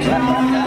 Yeah.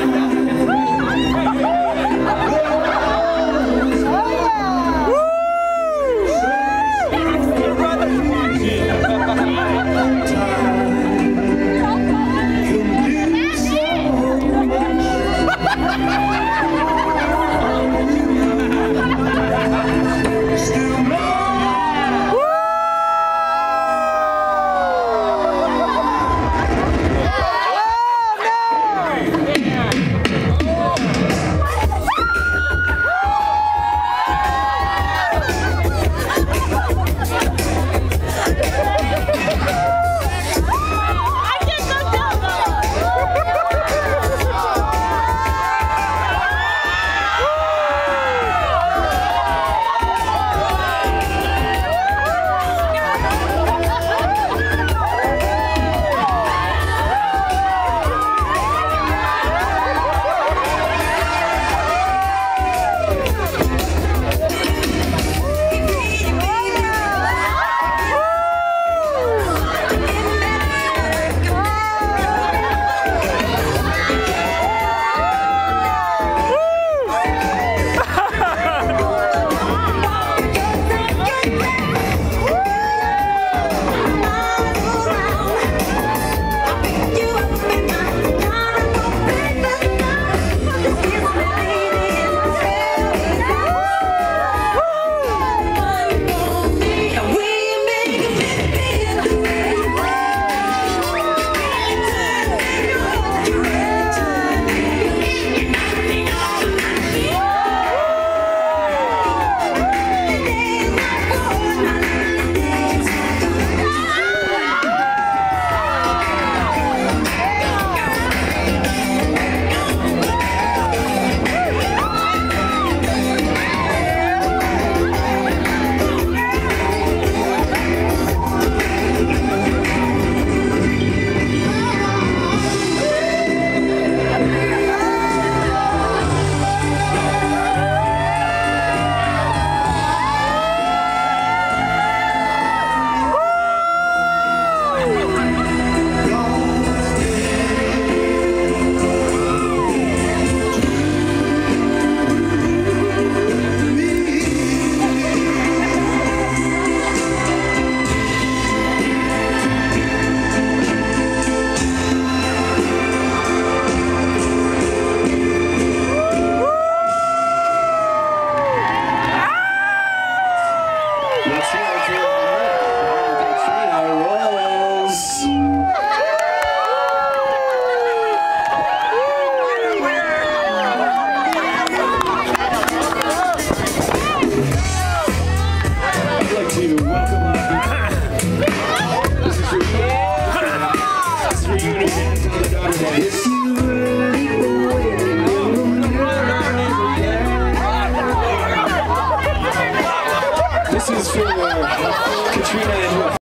This is for uh, Katrina